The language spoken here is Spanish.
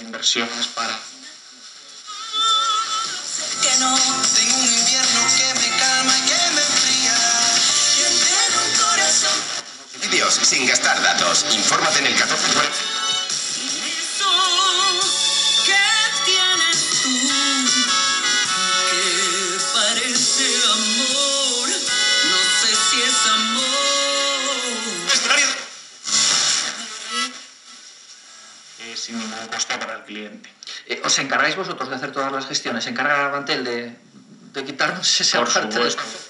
inversiones para... que no tengo un invierno que me calma y que me enfría un corazón Vídeos sin gastar datos. Infórmate en el 1440. Eh, sin ningún coste para el cliente. Eh, ¿Os encargáis vosotros de hacer todas las gestiones? ¿Se encarga Mantel de, de quitarnos esa Por parte de- supuesto.